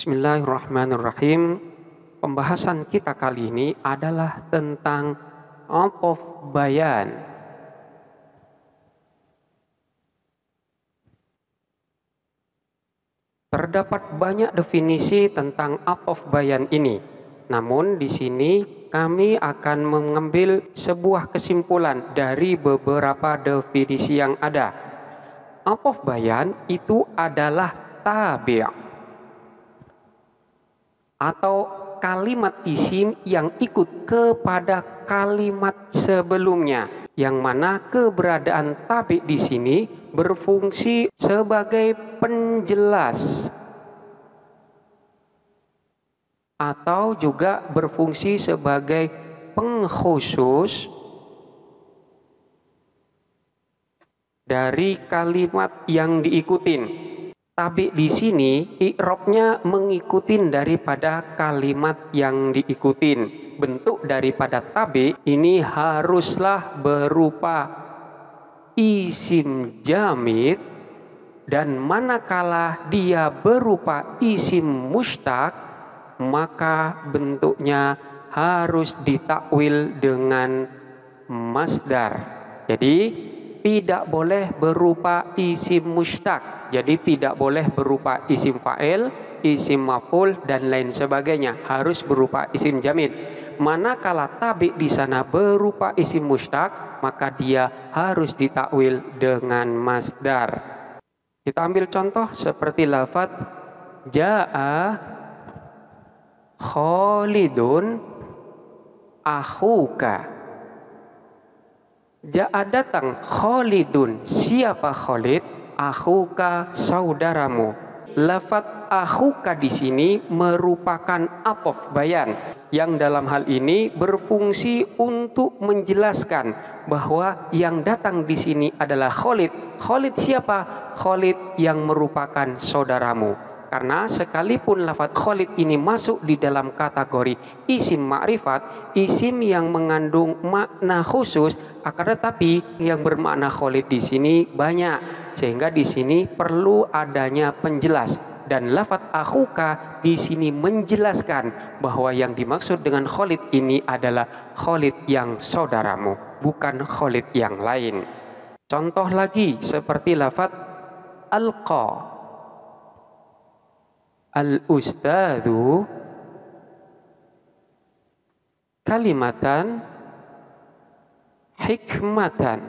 Bismillahirrahmanirrahim. Pembahasan kita kali ini adalah tentang of bayan. Terdapat banyak definisi tentang of bayan ini. Namun di sini kami akan mengambil sebuah kesimpulan dari beberapa definisi yang ada. of bayan itu adalah tabi' atau kalimat isim yang ikut kepada kalimat sebelumnya yang mana keberadaan tabi di sini berfungsi sebagai penjelas atau juga berfungsi sebagai pengkhusus dari kalimat yang diikutin tapi di sini i'robnya mengikuti daripada kalimat yang diikutin. Bentuk daripada tabi ini haruslah berupa isim jamid dan manakala dia berupa isim mustaq maka bentuknya harus ditakwil dengan masdar. Jadi tidak boleh berupa isim mustaq jadi tidak boleh berupa isim fa'il, isim maf'ul dan lain sebagainya. Harus berupa isim jamid. Manakala tabi di sana berupa isim mustaq, maka dia harus ditakwil dengan masdar. Kita ambil contoh seperti lafat jaa Khalidun ahuka. Jaa datang Khalidun. Siapa Khalid? Ahuka saudaramu. Lafat ahuka di sini merupakan apof bayan yang dalam hal ini berfungsi untuk menjelaskan bahwa yang datang di sini adalah Khalid. Khalid siapa? Khalid yang merupakan saudaramu. Karena sekalipun lafat Khalid ini masuk di dalam kategori isim ma'rifat, isim yang mengandung makna khusus, akan tetapi yang bermakna Khalid di sini banyak. Sehingga di sini perlu adanya penjelas dan lafat akhuka di sini menjelaskan bahwa yang dimaksud dengan Khalid ini adalah Khalid yang saudaramu, bukan Khalid yang lain. Contoh lagi seperti lafat alqa al-ustadzu kalimatan hikmatan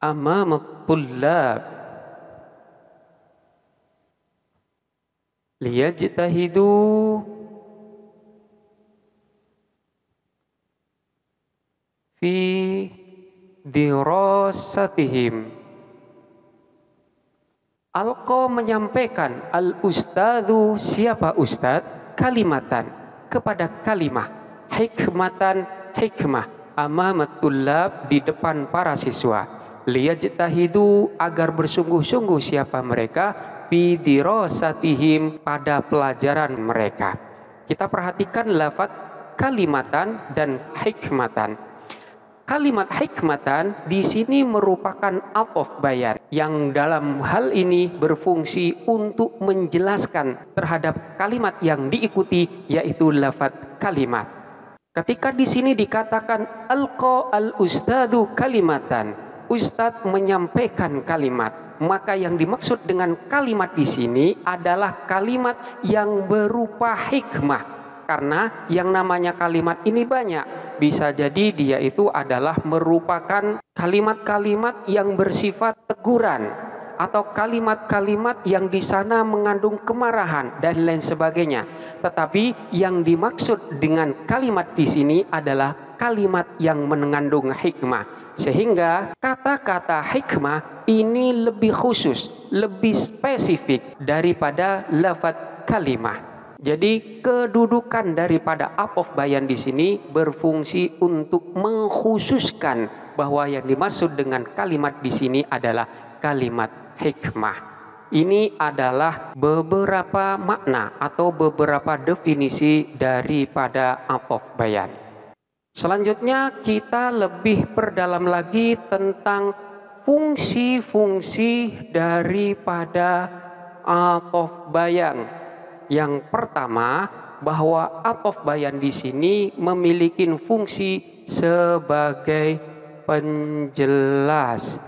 amam tullab liyajtahidu fi dirasatihim Alko menyampaikan al ustadu siapa ustad kalimatan kepada kalimah. Hikmatan hikmah. Amamatulab di depan para siswa. Liyajtahidu agar bersungguh-sungguh siapa mereka fi dirasatihim pada pelajaran mereka. Kita perhatikan lafat kalimatan dan hikmatan Kalimat hikmatan di sini merupakan out of bayan yang dalam hal ini berfungsi untuk menjelaskan terhadap kalimat yang diikuti yaitu lafat kalimat. Ketika di sini dikatakan alqa al ustadu kalimatan, ustadz menyampaikan kalimat, maka yang dimaksud dengan kalimat di sini adalah kalimat yang berupa hikmah karena yang namanya kalimat ini banyak. Bisa jadi dia itu adalah merupakan kalimat-kalimat yang bersifat teguran atau kalimat-kalimat yang di sana mengandung kemarahan dan lain sebagainya. Tetapi yang dimaksud dengan kalimat di sini adalah kalimat yang mengandung hikmah. Sehingga kata-kata hikmah ini lebih khusus, lebih spesifik daripada lafaz kalimah. Jadi kedudukan daripada apof bayan di sini berfungsi untuk mengkhususkan bahwa yang dimaksud dengan kalimat di sini adalah kalimat hikmah. Ini adalah beberapa makna atau beberapa definisi daripada apof bayan. Selanjutnya kita lebih perdalam lagi tentang fungsi-fungsi daripada apof bayan Yang pertama, bahwa atof bayan di sini memiliki fungsi sebagai penjelas.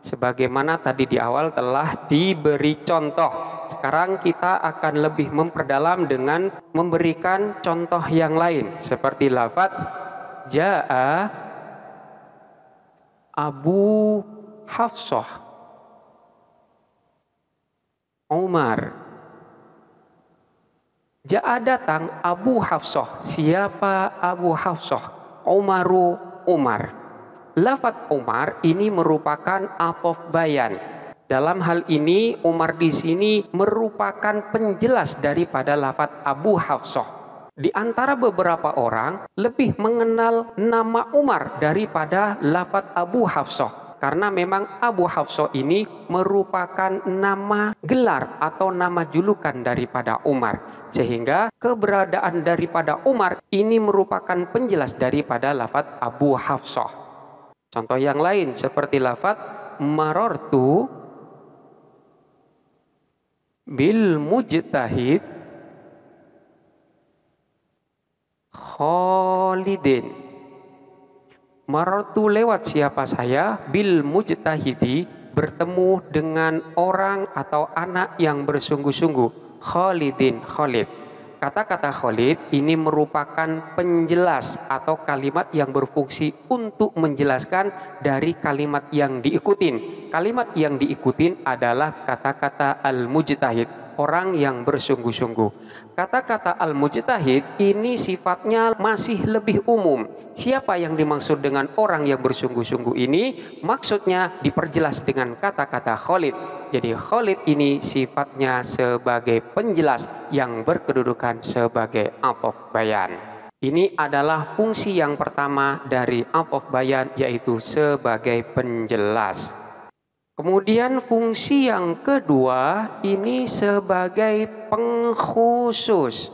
Sebagaimana tadi di awal telah diberi contoh. Sekarang kita akan lebih memperdalam dengan memberikan contoh yang lain seperti lafat jaa Abu Hafsah Umar Jaa datang Abu Hafsah. Siapa Abu Hafsah? Umaru Umar. Lafat Umar ini merupakan atof bayan. Dalam hal ini Umar di sini merupakan penjelas daripada lafat Abu Hafsah. Di antara beberapa orang lebih mengenal nama Umar daripada lafat Abu Hafsah karena memang Abu Hafsah ini merupakan nama gelar atau nama julukan daripada Umar sehingga keberadaan daripada Umar ini merupakan penjelas daripada lafat Abu Hafsah Contoh yang lain seperti lafat marortu bil mujtahid Khalidin. Marortu lewat siapa saya bil mujtahidi bertemu dengan orang atau anak yang bersungguh-sungguh Khalidin Khalid. Kata-kata Khalid ini merupakan penjelas atau kalimat yang berfungsi untuk menjelaskan dari kalimat yang diikutin. Kalimat yang diikutin adalah kata-kata al-mujtahid, orang yang bersungguh-sungguh. Kata-kata al-mujtahid ini sifatnya masih lebih umum. Siapa yang dimaksud dengan orang yang bersungguh-sungguh ini? Maksudnya diperjelas dengan kata-kata Khalid jadi Khalid ini sifatnya sebagai penjelas yang berkedudukan sebagai atof bayan. Ini adalah fungsi yang pertama dari atof bayan yaitu sebagai penjelas. Kemudian fungsi yang kedua ini sebagai pengkhusus.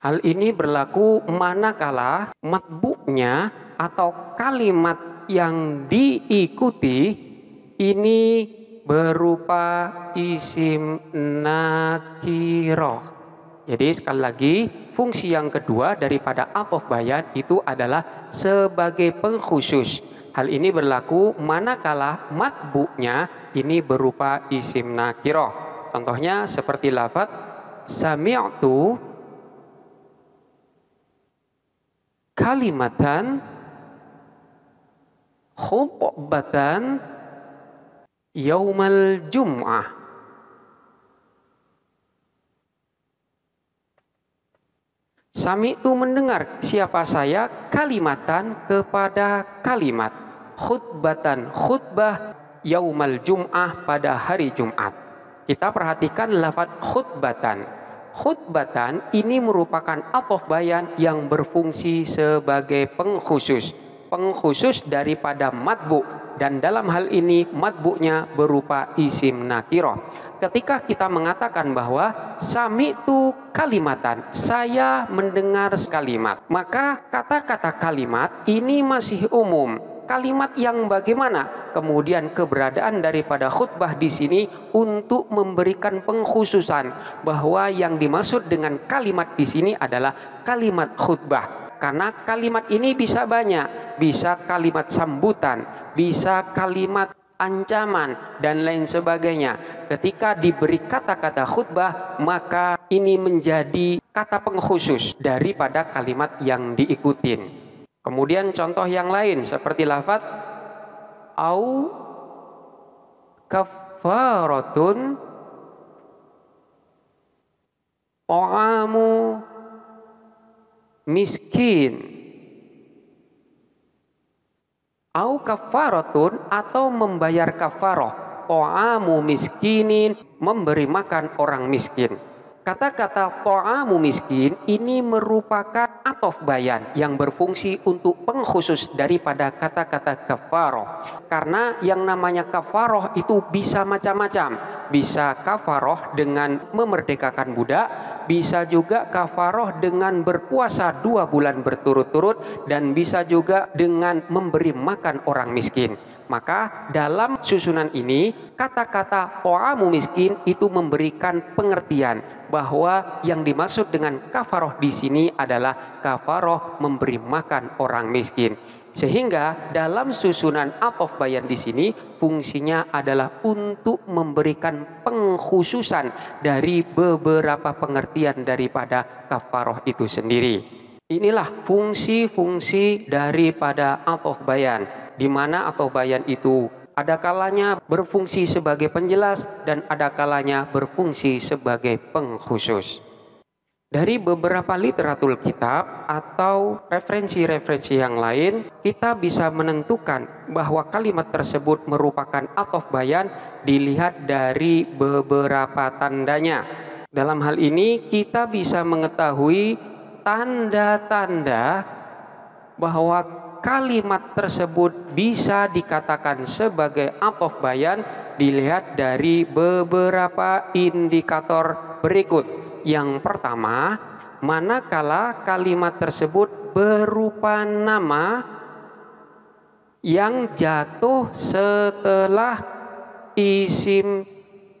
Hal ini berlaku manakala matbuknya atau kalimat yang diikuti ini berupa isim nakiro. Jadi sekali lagi fungsi yang kedua daripada atof bayan itu adalah sebagai pengkhusus. Hal ini berlaku manakala matbu'nya ini berupa isim nakiro. Contohnya seperti lafat sami'tu kalimatan khutbatan yaumal jum'ah Sami itu mendengar siapa saya kalimatan kepada kalimat khutbatan khutbah yaumal jum'ah pada hari Jumat. Kita perhatikan lafaz khutbatan. Khutbatan ini merupakan atof bayan yang berfungsi sebagai pengkhusus pengkhusus daripada matbu dan dalam hal ini matbunya berupa isim nakiro. Ketika kita mengatakan bahwa sami itu kalimatan, saya mendengar kalimat, maka kata-kata kalimat ini masih umum. Kalimat yang bagaimana? Kemudian keberadaan daripada khutbah di sini untuk memberikan pengkhususan bahwa yang dimaksud dengan kalimat di sini adalah kalimat khutbah karena kalimat ini bisa banyak, bisa kalimat sambutan, bisa kalimat ancaman dan lain sebagainya. Ketika diberi kata-kata khutbah, maka ini menjadi kata pengkhusus daripada kalimat yang diikutin. Kemudian contoh yang lain seperti lafat au kafaratun ta'amu miskin au kafaratun atau membayar kafaroh. To'amu miskinin memberi makan orang miskin Kata-kata to'amu miskin ini merupakan atof bayan yang berfungsi untuk pengkhusus daripada kata-kata kafaroh. Karena yang namanya kafaroh itu bisa macam-macam. Bisa kafaroh dengan memerdekakan budak, bisa juga kafaroh dengan berpuasa dua bulan berturut-turut, dan bisa juga dengan memberi makan orang miskin. Maka dalam susunan ini kata-kata to'amu miskin itu memberikan pengertian bahwa yang dimaksud dengan kafaroh di sini adalah kafaroh memberi makan orang miskin. Sehingga dalam susunan atof bayan di sini fungsinya adalah untuk memberikan pengkhususan dari beberapa pengertian daripada kafaroh itu sendiri. Inilah fungsi-fungsi daripada atof bayan di mana atau bayan itu ada kalanya berfungsi sebagai penjelas dan ada kalanya berfungsi sebagai pengkhusus. Dari beberapa literatur kitab atau referensi-referensi yang lain, kita bisa menentukan bahwa kalimat tersebut merupakan atof bayan dilihat dari beberapa tandanya. Dalam hal ini kita bisa mengetahui tanda-tanda bahwa kalimat tersebut bisa dikatakan sebagai atof bayan dilihat dari beberapa indikator berikut. Yang pertama, manakala kalimat tersebut berupa nama yang jatuh setelah isim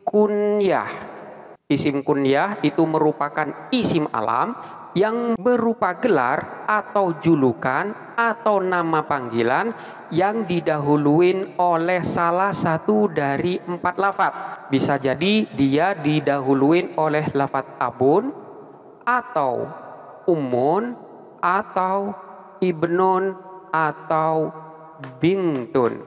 kunyah. Isim kunyah itu merupakan isim alam yang berupa gelar atau julukan atau nama panggilan yang didahuluin oleh salah satu dari empat lafat. Bisa jadi dia didahuluin oleh lafat abun atau umun atau ibnun atau bintun.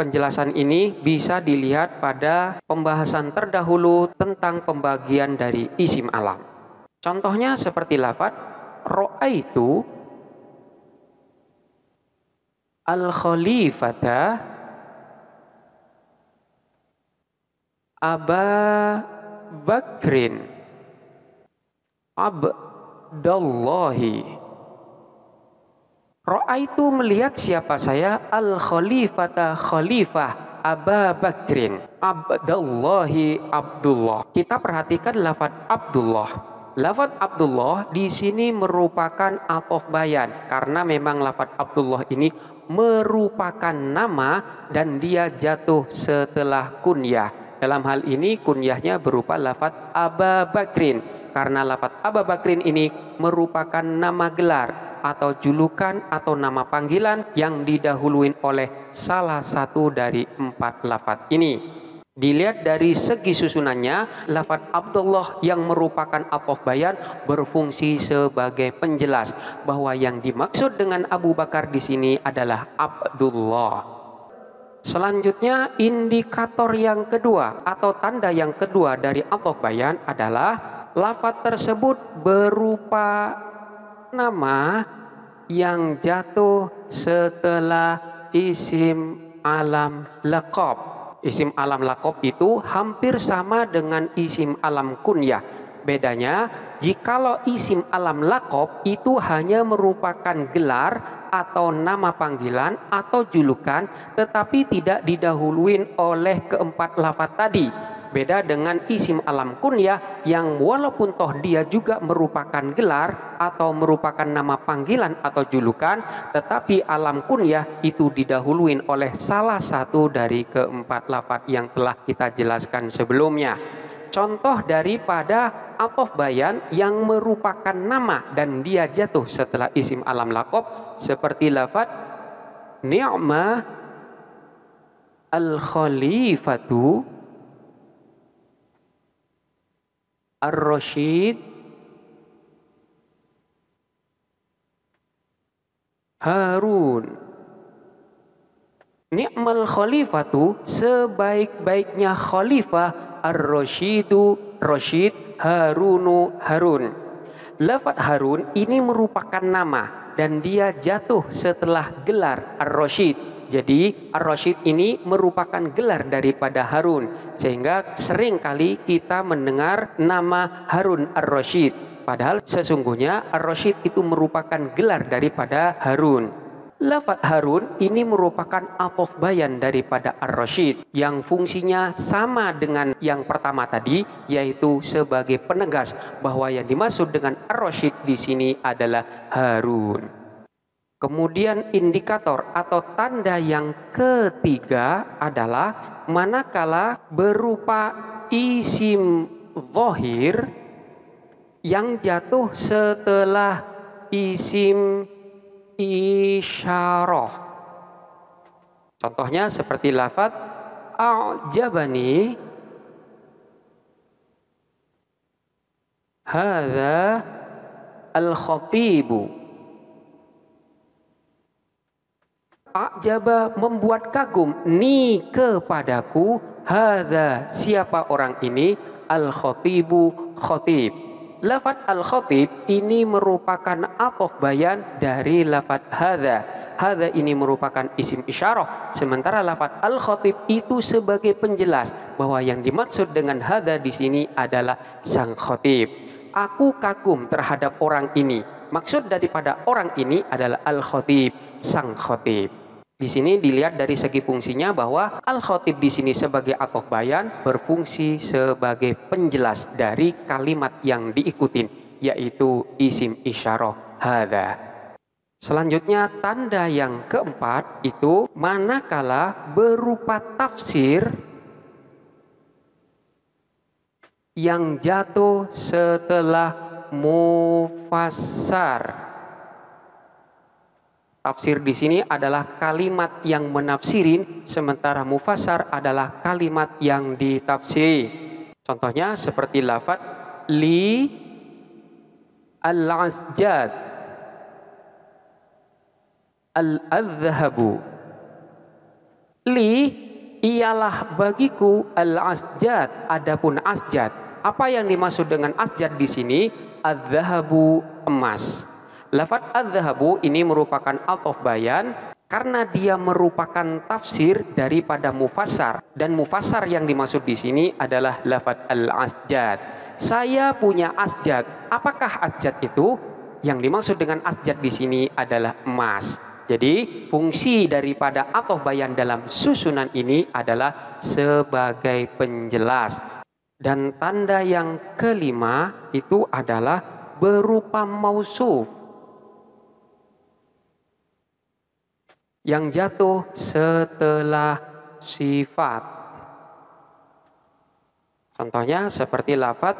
Penjelasan ini bisa dilihat pada pembahasan terdahulu tentang pembagian dari isim alam. Contohnya seperti lafat itu al-khalifata Aba Bakrin Abdallahi. Itu melihat siapa saya? Al-khalifata khalifah Aba Bakrin Abdallahi Abdullah. Kita perhatikan lafat Abdullah Lafat Abdullah di sini merupakan atof bayan karena memang lafat Abdullah ini merupakan nama dan dia jatuh setelah kunyah. Dalam hal ini kunyahnya berupa lafat Aba Bakrin karena lafat Aba Bakrin ini merupakan nama gelar atau julukan atau nama panggilan yang didahului oleh salah satu dari empat lafat ini. Dilihat dari segi susunannya, lafaz Abdullah yang merupakan atof bayan berfungsi sebagai penjelas bahwa yang dimaksud dengan Abu Bakar di sini adalah Abdullah. Selanjutnya indikator yang kedua atau tanda yang kedua dari atof bayan adalah lafaz tersebut berupa nama yang jatuh setelah isim alam lekop Isim alam lakob itu hampir sama dengan isim alam kunyah. Bedanya, jikalau isim alam lakob itu hanya merupakan gelar atau nama panggilan atau julukan, tetapi tidak didahului oleh keempat lafat tadi Beda dengan isim alam kunyah yang walaupun toh dia juga merupakan gelar atau merupakan nama panggilan atau julukan, tetapi alam kunyah itu didahului oleh salah satu dari keempat lafat yang telah kita jelaskan sebelumnya. Contoh daripada atof bayan yang merupakan nama dan dia jatuh setelah isim alam lakob seperti lafat ni'ma al-khalifatu Ar-Rashid. Harun. Ni'mal khalifatu sebaik-baiknya khalifah Ar-Rashidu Rashid Harunu Harun. Lafat Harun ini merupakan nama dan dia jatuh setelah gelar Ar-Rashid jadi Ar-Rasyid ini merupakan gelar daripada Harun. Sehingga sering kali kita mendengar nama Harun Ar-Rasyid. Padahal sesungguhnya Ar-Rasyid itu merupakan gelar daripada Harun. Lafat Harun ini merupakan atof bayan daripada Ar-Rasyid yang fungsinya sama dengan yang pertama tadi yaitu sebagai penegas bahwa yang dimaksud dengan Ar-Rasyid di sini adalah Harun. Kemudian indikator atau tanda yang ketiga adalah manakala berupa isim zahir yang jatuh setelah isim isyarah. Contohnya seperti lafat a'jabani hadza al-khatibu A'jaba membuat kagum ni kepadaku hadza siapa orang ini? Al khatibu khatib. Lafat al khatib ini merupakan atof bayan dari lafat hadza. Hadza ini merupakan isim isyarah sementara lafat al khatib itu sebagai penjelas bahwa yang dimaksud dengan hadza di sini adalah sang khatib. Aku kagum terhadap orang ini. Maksud daripada orang ini adalah al khatib sang khatib di sini dilihat dari segi fungsinya bahwa al-khatib di sini sebagai atof bayan berfungsi sebagai penjelas dari kalimat yang diikutin yaitu isim isyarah hadza. Selanjutnya tanda yang keempat itu manakala berupa tafsir yang jatuh setelah mufassar Tafsir di sini adalah kalimat yang menafsirin, sementara mufasar adalah kalimat yang ditafsir. Contohnya seperti lafat li al-azjad al-azhabu. Li ialah bagiku al-asjad adapun asjad apa yang dimaksud dengan asjad di sini? Azhabu emas Lafat adzahabu ini merupakan out of bayan karena dia merupakan tafsir daripada mufassar dan mufassar yang dimaksud di sini adalah lafat al-asjad. Saya punya asjad. Apakah asjad itu? Yang dimaksud dengan asjad di sini adalah emas. Jadi fungsi daripada atau bayan dalam susunan ini adalah sebagai penjelas. Dan tanda yang kelima itu adalah berupa mausuf yang jatuh setelah sifat. Contohnya seperti lafat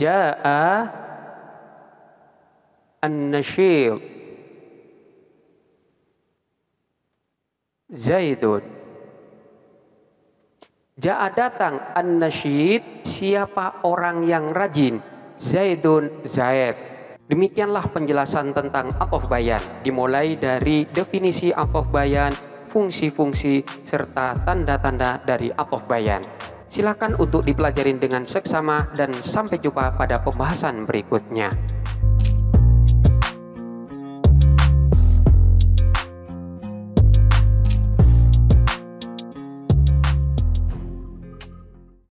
jaa an-nasyid. Zaidun. Jaa datang an-nasyid siapa orang yang rajin? Zaidun Zaid Demikianlah penjelasan tentang atof bayan, dimulai dari definisi atof bayan, fungsi-fungsi, serta tanda-tanda dari atof bayan. Silakan untuk dipelajarin dengan seksama dan sampai jumpa pada pembahasan berikutnya.